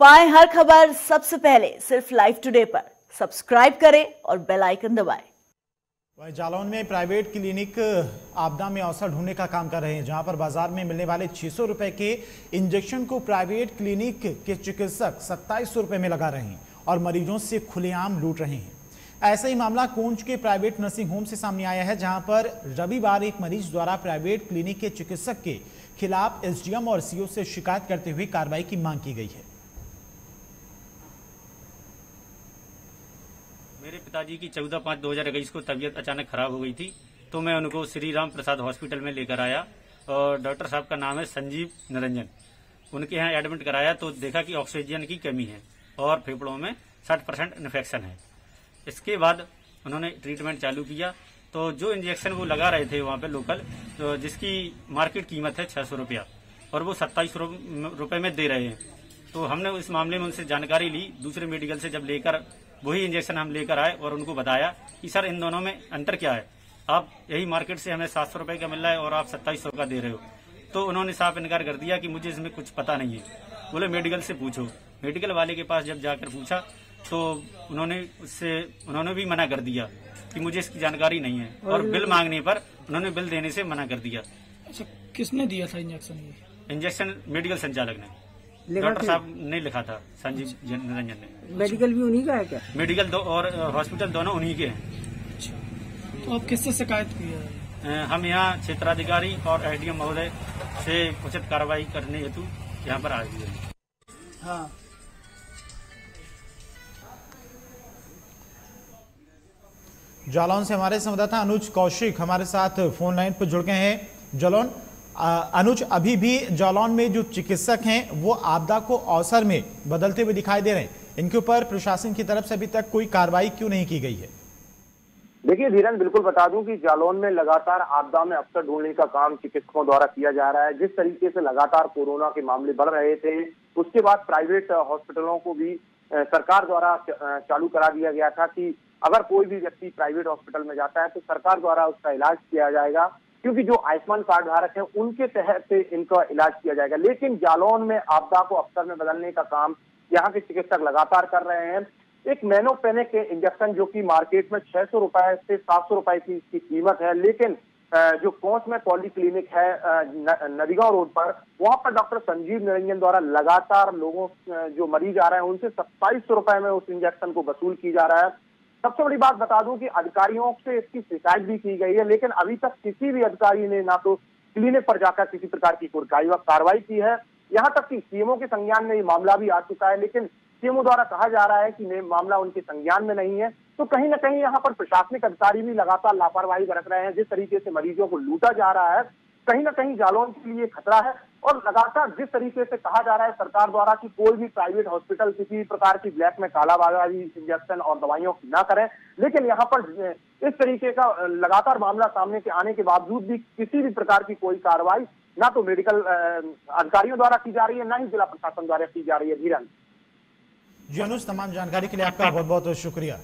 पाए हर खबर सबसे पहले सिर्फ़ लाइव टुडे पर। सब्सक्राइब करें और बेल आइकन दबाएँ। वहीं जालौन में प्राइवेट क्लिनिक आपदा में अवसर ढूँढने का काम कर रहे हैं, जहाँ पर बाज़ार में मिलने वाले 600 रुपए के इंजेक्शन को प्राइवेट क्लिनिक के चिकित्सक सत्ताईस रुपए में लगा रहे हैं और मरीजों से खुलेआम लूट रहे हैं। ऐसा ही मामला कोंच के प्राइवेट नर्सिंग होम से सामने आया है, जहाँ पर रविवार एक मरीज़ द्वारा प्राइवेट क्लिनिक के चिकित्सक के खिलाफ एसडीएम और सीओ से शिकायत करते हुए कार्रवाई की मांग की गई है। मेरे पिताजी की चौदह पाँच दो हज़ार इक्कीस को तबीयत अचानक खराब हो गई थी तो मैं उनको श्री राम प्रसाद हॉस्पिटल में लेकर आया और डॉक्टर साहब का नाम है संजीव निरंजन। उनके यहाँ एडमिट कराया तो देखा कि ऑक्सीजन की कमी है और फेफड़ों में साठ परसेंट इन्फेक्शन है। इसके बाद उन्होंने ट्रीटमेंट चालू किया तो जो इंजेक्शन वो लगा रहे थे वहाँ पे लोकल तो जिसकी मार्केट कीमत है छह सौ रुपया और वो सत्ताईस रुपए में दे रहे हैं। तो हमने इस मामले में उनसे जानकारी ली, दूसरे मेडिकल से जब लेकर वही इंजेक्शन हम लेकर आए और उनको बताया कि सर इन दोनों में अंतर क्या है? आप यही मार्केट से हमें सात सौ रुपए का मिल रहा है और आप सत्ताईस सौ का दे रहे हो। तो उन्होंने साफ़ इनकार कर दिया कि मुझे इसमें कुछ पता नहीं है। बोले मेडिकल से पूछो। मेडिकल वाले के पास जब जाकर पूछा तो उन्होंने उससे उन्होंने भी मना कर दिया कि मुझे इसकी जानकारी नहीं है। और बिल मांगने पर उन्होंने बिल देने से मना कर दिया। अच्छा किसने दिया था इंजेक्शन ये? इंजेक्शन मेडिकल संचालक ने। डॉक्टर साहब ने लिखा था संजीव निरंजन ने। मेडिकल भी उन्हीं का है क्या? मेडिकल दो और हॉस्पिटल दोनों उन्हीं के हैं। अच्छा। तो आप किससे शिकायत की है? हम यहाँ क्षेत्राधिकारी और एडीएम महोदय से उचित कार्रवाई करने हेतु यहाँ पर आए हुए हैं। हाँ। जालौन से हमारे संवाददाता अनुज कौशिक हमारे साथ फ़ोन लाइन पर जुड़ गए हैं। जालौन अनुज, अभी भी जालौन में जो चिकित्सक हैं, वो आपदा को अवसर में बदलते हुए दिखाई दे रहे हैं। इनके ऊपर प्रशासन की तरफ़ से अभी तक कोई कार्रवाई क्यों नहीं की गई है? देखिए धीरन बिल्कुल बता दूँ कि जालौन में लगातार आपदा में अवसर ढूँढने का काम चिकित्सकों द्वारा किया जा रहा है। जिस तरीके से लगातार कोरोना के मामले बढ़ रहे थे, उसके बाद प्राइवेट हॉस्पिटलों को भी सरकार द्वारा चालू करा दिया गया था कि अगर कोई भी व्यक्ति प्राइवेट हॉस्पिटल में जाता है तो सरकार द्वारा उसका इलाज किया जाएगा। क्योंकि जो आयुष्मान कार्ड धारक है, उनके तहत इनका इलाज किया जाएगा। लेकिन जालौन में आपदा को अवसर में बदलने का काम यहाँ के चिकित्सक लगातार कर रहे हैं। एक मैनोपेनिक इंजेक्शन जो कि मार्केट में छह सौ रुपए से सात सौ रुपए की इसकी कीमत है, लेकिन जो कोच में पॉली क्लिनिक है नदीगांव रोड पर, वहाँ पर डॉक्टर संजीव निरंजन द्वारा लगातार लोगों जो मरीज़ आ रहे हैं, उनसे सत्ताईस सौ रुपए में उस इंजेक्शन को वसूल की जा रहा है। सबसे बड़ी बात बता दूँ कि अधिकारियों से इसकी शिकायत भी की गई है, लेकिन अभी तक किसी भी अधिकारी ने ना तो क्लिनिक पर जाकर किसी प्रकार की कार्रवाई की है। यहाँ तक कि सीएमओ के संज्ञान में ये मामला भी आ चुका है, लेकिन सीएमओ द्वारा कहा जा रहा है कि मामला उनके संज्ञान में नहीं है। तो कहीं ना कहीं यहाँ पर प्रशासनिक अधिकारी भी लगातार लापरवाही बरत रहे हैं, जिस तरीके से मरीजों को लूटा जा रहा है। कहीं ना कहीं जालौन के लिए खतरा है और लगातार जिस तरीके से कहा जा रहा है सरकार द्वारा कि कोई भी प्राइवेट हॉस्पिटल किसी प्रकार की ब्लैक में कालाबाजारी, इंजेक्शन और दवाइयों की ना करें। लेकिन यहाँ पर इस तरीके का लगातार मामला सामने के आने के बावजूद भी किसी भी प्रकार की कोई कार्रवाई ना तो मेडिकल अधिकारियों द्वारा की जा रही है, ना ही जिला प्रशासन द्वारा की जा रही है धीरन जी अनुज, तमाम जानकारी के लिए आपका बहुत बहुत शुक्रिया।